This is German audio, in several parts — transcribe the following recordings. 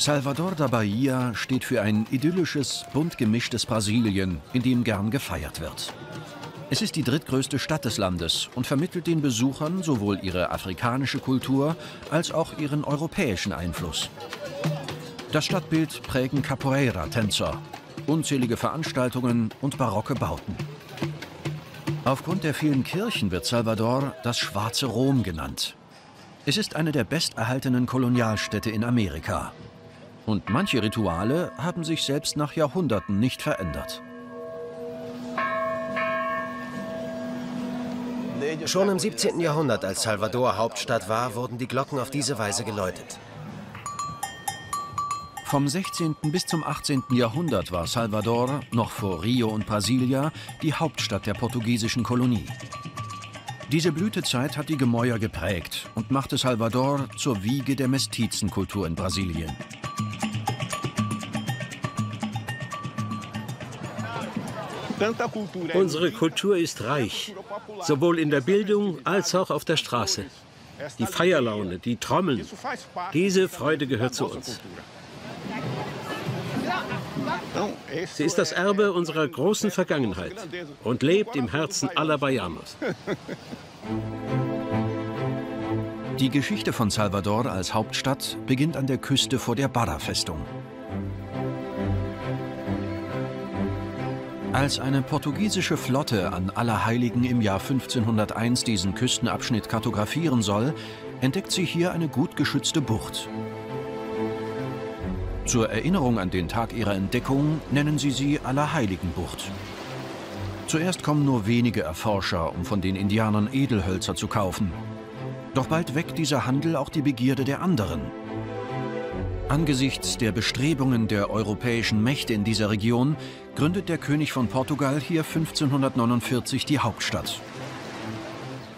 Salvador da Bahia steht für ein idyllisches, bunt gemischtes Brasilien, in dem gern gefeiert wird. Es ist die drittgrößte Stadt des Landes und vermittelt den Besuchern sowohl ihre afrikanische Kultur als auch ihren europäischen Einfluss. Das Stadtbild prägen Capoeira-Tänzer, unzählige Veranstaltungen und barocke Bauten. Aufgrund der vielen Kirchen wird Salvador das Schwarze Rom genannt. Es ist eine der besterhaltenen Kolonialstädte in Amerika. Und manche Rituale haben sich selbst nach Jahrhunderten nicht verändert. Schon im 17. Jahrhundert, als Salvador Hauptstadt war, wurden die Glocken auf diese Weise geläutet. Vom 16. bis zum 18. Jahrhundert war Salvador, noch vor Rio und Brasilia, die Hauptstadt der portugiesischen Kolonie. Diese Blütezeit hat die Gemäuer geprägt und machte Salvador zur Wiege der Mestizenkultur in Brasilien. Unsere Kultur ist reich, sowohl in der Bildung als auch auf der Straße. Die Feierlaune, die Trommeln, diese Freude gehört zu uns. Sie ist das Erbe unserer großen Vergangenheit und lebt im Herzen aller Baianos. Die Geschichte von Salvador als Hauptstadt beginnt an der Küste vor der Barra-Festung. Als eine portugiesische Flotte an Allerheiligen im Jahr 1501 diesen Küstenabschnitt kartografieren soll, entdeckt sie hier eine gut geschützte Bucht. Zur Erinnerung an den Tag ihrer Entdeckung nennen sie sie Allerheiligenbucht. Zuerst kommen nur wenige Erforscher, um von den Indianern Edelhölzer zu kaufen. Doch bald weckt dieser Handel auch die Begierde der anderen. Angesichts der Bestrebungen der europäischen Mächte in dieser Region gründet der König von Portugal hier 1549 die Hauptstadt.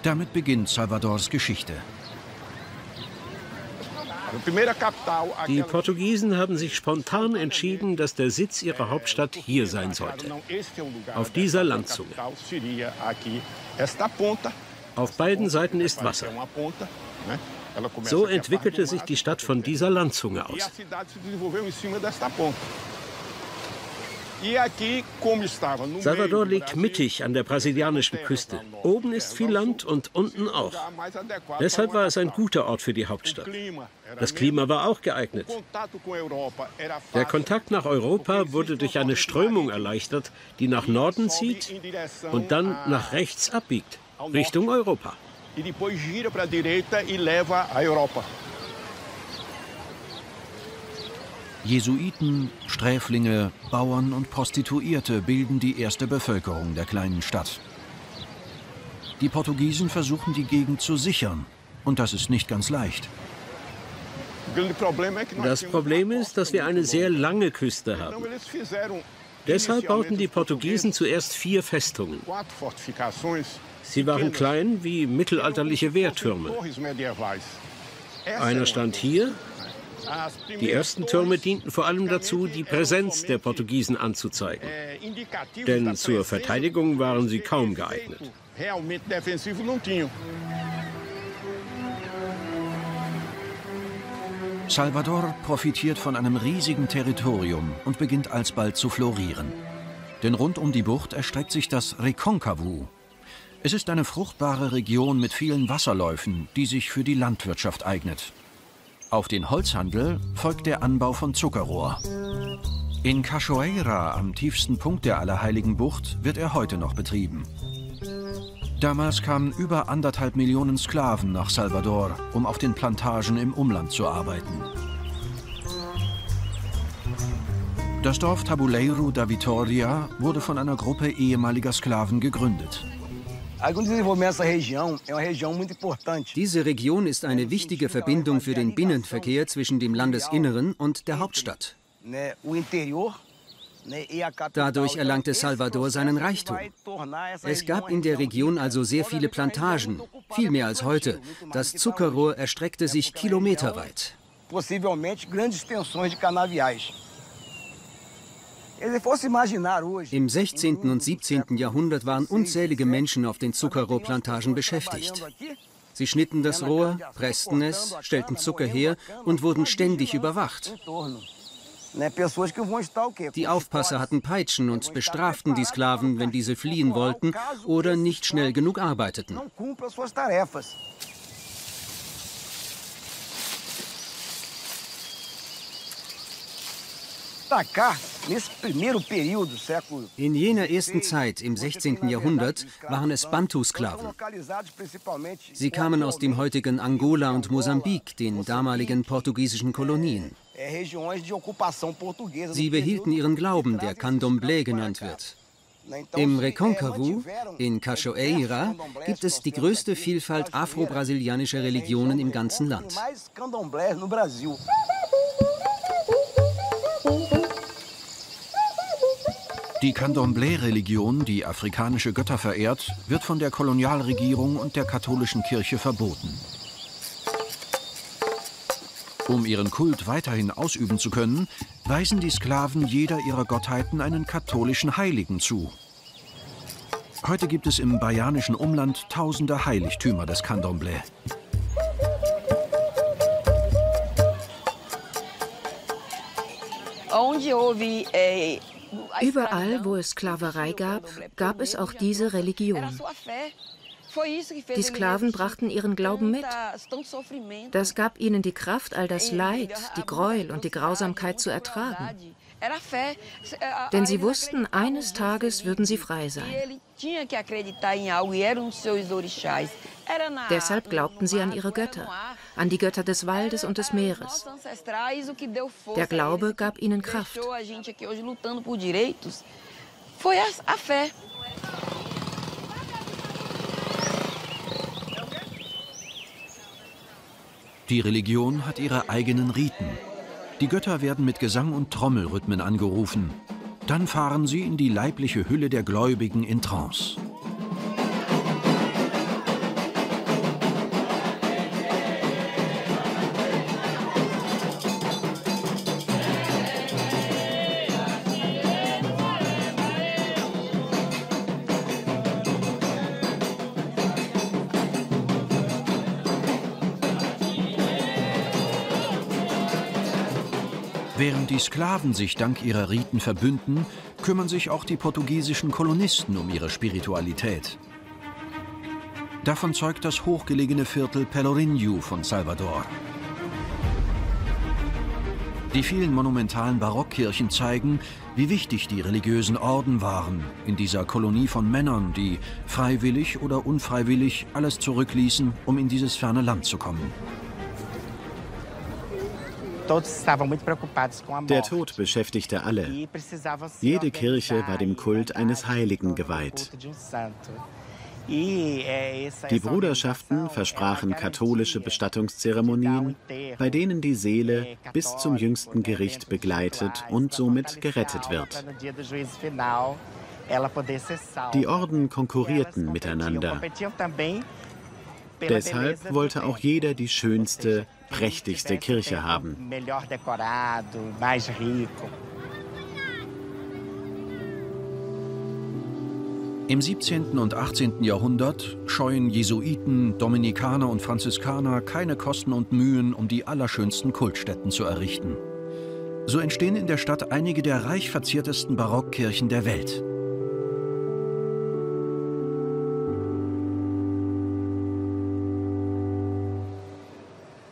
Damit beginnt Salvadors Geschichte. Die Portugiesen haben sich spontan entschieden, dass der Sitz ihrer Hauptstadt hier sein sollte, auf dieser Landzunge. Auf beiden Seiten ist Wasser. So entwickelte sich die Stadt von dieser Landzunge aus. Salvador liegt mittig an der brasilianischen Küste. Oben ist viel Land und unten auch. Deshalb war es ein guter Ort für die Hauptstadt. Das Klima war auch geeignet. Der Kontakt nach Europa wurde durch eine Strömung erleichtert, die nach Norden zieht und dann nach rechts abbiegt, Richtung Europa. E depois gira para a direita e leva à Europa. Jesuiten, Sträflinge, Bauern und Prostituierte bilden die erste Bevölkerung der kleinen Stadt. Die Portugiesen versuchen die Gegend zu sichern, und das ist nicht ganz leicht. Das Problem ist, dass wir eine sehr lange Küste haben. Deshalb bauten die Portugiesen zuerst vier Festungen. Sie waren klein wie mittelalterliche Wehrtürme. Einer stand hier, die ersten Türme dienten vor allem dazu, die Präsenz der Portugiesen anzuzeigen. Denn zur Verteidigung waren sie kaum geeignet. Salvador profitiert von einem riesigen Territorium und beginnt alsbald zu florieren. Denn rund um die Bucht erstreckt sich das Reconcavu. Es ist eine fruchtbare Region mit vielen Wasserläufen, die sich für die Landwirtschaft eignet. Auf den Holzhandel folgt der Anbau von Zuckerrohr. In Cachoeira, am tiefsten Punkt der Allerheiligenbucht, wird er heute noch betrieben. Damals kamen über anderthalb Millionen Sklaven nach Salvador, um auf den Plantagen im Umland zu arbeiten. Das Dorf Tabuleiro da Vitoria wurde von einer Gruppe ehemaliger Sklaven gegründet. Diese Region ist eine wichtige Verbindung für den Binnenverkehr zwischen dem Landesinneren und der Hauptstadt. Dadurch erlangte Salvador seinen Reichtum. Es gab in der Region also sehr viele Plantagen, viel mehr als heute. Das Zuckerrohr erstreckte sich kilometerweit. Im 16. und 17. Jahrhundert waren unzählige Menschen auf den Zuckerrohrplantagen beschäftigt. Sie schnitten das Rohr, pressten es, stellten Zucker her und wurden ständig überwacht. Die Aufpasser hatten Peitschen und bestraften die Sklaven, wenn diese fliehen wollten oder nicht schnell genug arbeiteten. In jener ersten Zeit im 16. Jahrhundert waren es Bantu-Sklaven. Sie kamen aus dem heutigen Angola und Mosambik, den damaligen portugiesischen Kolonien. Sie behielten ihren Glauben, der Candomblé genannt wird. Im Recôncavo, in Cachoeira, gibt es die größte Vielfalt afro-brasilianischer Religionen im ganzen Land. Die Candomblé-Religion, die afrikanische Götter verehrt, wird von der Kolonialregierung und der katholischen Kirche verboten. Um ihren Kult weiterhin ausüben zu können, weisen die Sklaven jeder ihrer Gottheiten einen katholischen Heiligen zu. Heute gibt es im bayanischen Umland tausende Heiligtümer des Candomblé. Onde houve Überall, wo es Sklaverei gab, gab es auch diese Religion. Die Sklaven brachten ihren Glauben mit. Das gab ihnen die Kraft, all das Leid, die Gräuel und die Grausamkeit zu ertragen. Denn sie wussten, eines Tages würden sie frei sein. Deshalb glaubten sie an ihre Götter, an die Götter des Waldes und des Meeres. Der Glaube gab ihnen Kraft. Die Religion hat ihre eigenen Riten. Die Götter werden mit Gesang und Trommelrhythmen angerufen. Dann fahren sie in die leibliche Hülle der Gläubigen in Trance. Während die Sklaven sich dank ihrer Riten verbünden, kümmern sich auch die portugiesischen Kolonisten um ihre Spiritualität. Davon zeugt das hochgelegene Viertel Pelourinho von Salvador. Die vielen monumentalen Barockkirchen zeigen, wie wichtig die religiösen Orden waren in dieser Kolonie von Männern, die freiwillig oder unfreiwillig alles zurückließen, um in dieses ferne Land zu kommen. Der Tod beschäftigte alle. Jede Kirche war dem Kult eines Heiligen geweiht. Die Bruderschaften versprachen katholische Bestattungszeremonien, bei denen die Seele bis zum jüngsten Gericht begleitet und somit gerettet wird. Die Orden konkurrierten miteinander. Deshalb wollte auch jeder die schönste, prächtigste Kirche haben. Im 17. und 18. Jahrhundert scheuen Jesuiten, Dominikaner und Franziskaner keine Kosten und Mühen, um die allerschönsten Kultstätten zu errichten. So entstehen in der Stadt einige der reich verziertesten Barockkirchen der Welt.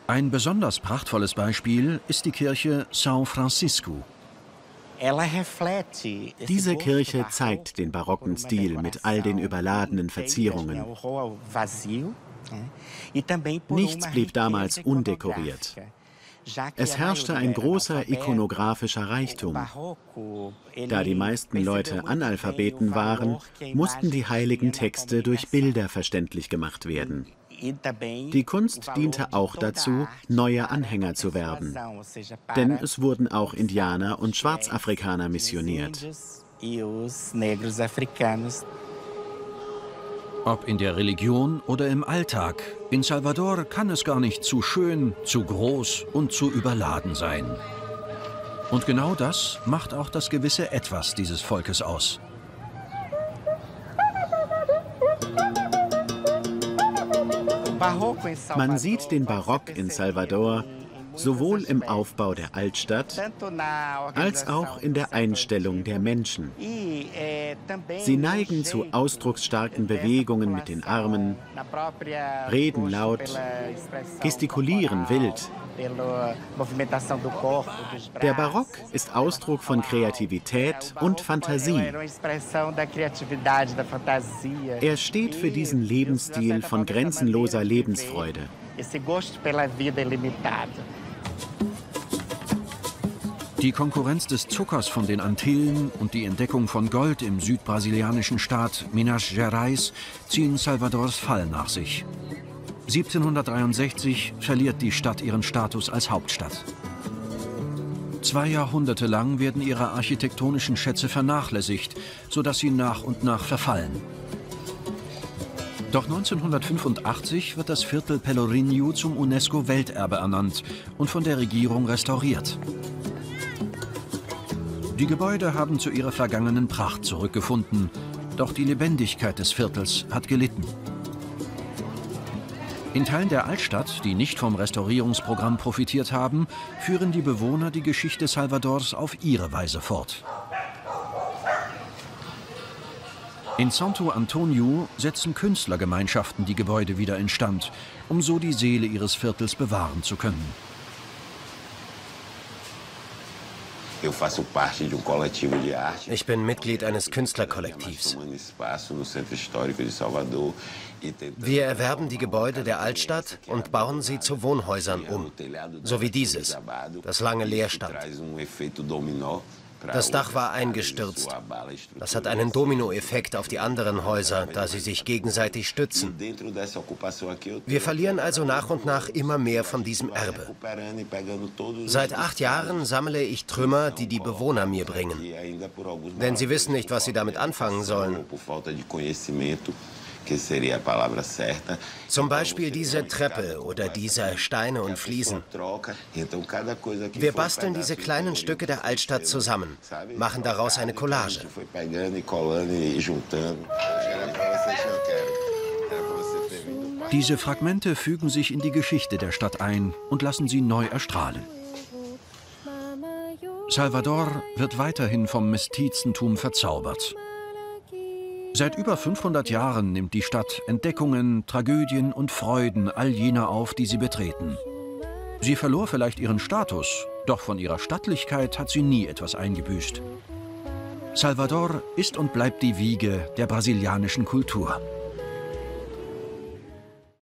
Ein besonders prachtvolles Beispiel ist die Kirche São Francisco. Diese Kirche zeigt den barocken Stil mit all den überladenen Verzierungen. Nichts blieb damals undekoriert. Es herrschte ein großer ikonografischer Reichtum. Da die meisten Leute Analphabeten waren, mussten die heiligen Texte durch Bilder verständlich gemacht werden. Die Kunst diente auch dazu, neue Anhänger zu werben. Denn es wurden auch Indianer und Schwarzafrikaner missioniert. Ob in der Religion oder im Alltag, in Salvador kann es gar nicht zu schön, zu groß und zu überladen sein. Und genau das macht auch das gewisse Etwas dieses Volkes aus. Man sieht den Barock in Salvador sowohl im Aufbau der Altstadt als auch in der Einstellung der Menschen. Sie neigen zu ausdrucksstarken Bewegungen mit den Armen, reden laut, gestikulieren wild. Der Barock ist Ausdruck von Kreativität und Fantasie. Er steht für diesen Lebensstil von grenzenloser Lebensfreude. Die Konkurrenz des Zuckers von den Antillen und die Entdeckung von Gold im südbrasilianischen Staat Minas Gerais ziehen Salvadors Fall nach sich. 1763 verliert die Stadt ihren Status als Hauptstadt. Zwei Jahrhunderte lang werden ihre architektonischen Schätze vernachlässigt, sodass sie nach und nach verfallen. Doch 1985 wird das Viertel Pelourinho zum UNESCO-Welterbe ernannt und von der Regierung restauriert. Die Gebäude haben zu ihrer vergangenen Pracht zurückgefunden, doch die Lebendigkeit des Viertels hat gelitten. In Teilen der Altstadt, die nicht vom Restaurierungsprogramm profitiert haben, führen die Bewohner die Geschichte Salvadors auf ihre Weise fort. In Santo Antonio setzen Künstlergemeinschaften die Gebäude wieder instand, um so die Seele ihres Viertels bewahren zu können. Ich bin Mitglied eines Künstlerkollektivs. Wir erwerben die Gebäude der Altstadt und bauen sie zu Wohnhäusern um, so wie dieses, das lange leer stand. Das Dach war eingestürzt. Das hat einen Dominoeffekt auf die anderen Häuser, da sie sich gegenseitig stützen. Wir verlieren also nach und nach immer mehr von diesem Erbe. Seit acht Jahren sammle ich Trümmer, die die Bewohner mir bringen. Denn sie wissen nicht, was sie damit anfangen sollen. Zum Beispiel diese Treppe oder diese Steine und Fliesen. Wir basteln diese kleinen Stücke der Altstadt zusammen, machen daraus eine Collage. Diese Fragmente fügen sich in die Geschichte der Stadt ein und lassen sie neu erstrahlen. Salvador wird weiterhin vom Mestizentum verzaubert. Seit über 500 Jahren nimmt die Stadt Entdeckungen, Tragödien und Freuden all jener auf, die sie betreten. Sie verlor vielleicht ihren Status, doch von ihrer Stattlichkeit hat sie nie etwas eingebüßt. Salvador ist und bleibt die Wiege der brasilianischen Kultur.